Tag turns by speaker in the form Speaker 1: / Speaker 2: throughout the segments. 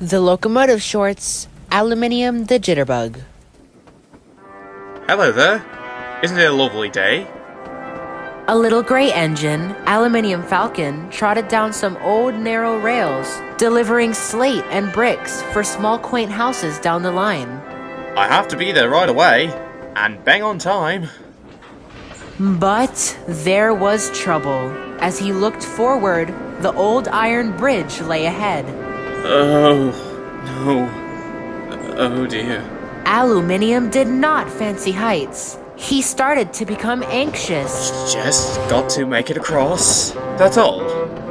Speaker 1: The locomotive shorts, aluminium the jitterbug.
Speaker 2: Hello there. Isn't it a lovely day?
Speaker 1: A little gray engine, aluminium falcon, trotted down some old narrow rails, delivering slate and bricks for small quaint houses down the line.
Speaker 2: I have to be there right away, and bang on time.
Speaker 1: But there was trouble. As he looked forward, the old iron bridge lay ahead.
Speaker 2: Oh, no. Oh dear.
Speaker 1: Aluminium did not fancy heights. He started to become anxious.
Speaker 2: Just got to make it across. That's all.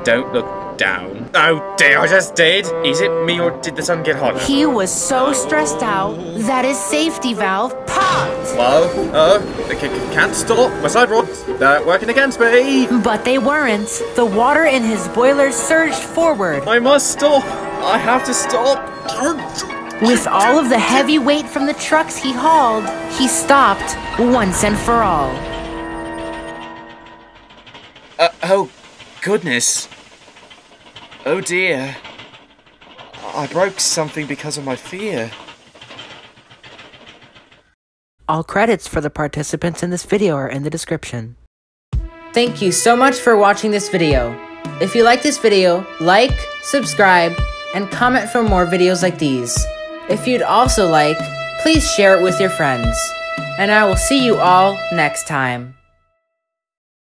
Speaker 2: Don't look down. Oh dear, I just did. Is it me or did the sun get hotter?
Speaker 1: He was so stressed out that his safety valve popped.
Speaker 2: Uh, I c- c- can't stop. My side rods, they're working against me.
Speaker 1: But they weren't. The water in his boiler surged forward.
Speaker 2: I must stop. I have to stop.
Speaker 1: With all of the heavy weight from the trucks he hauled, he stopped once and for all.
Speaker 2: Uh, oh, goodness. Oh dear. I broke something because of my fear.
Speaker 1: All credits for the participants in this video are in the description. Thank you so much for watching this video. If you like this video, like, subscribe, and comment for more videos like these. If you'd also like, please share it with your friends. And I will see you all next time.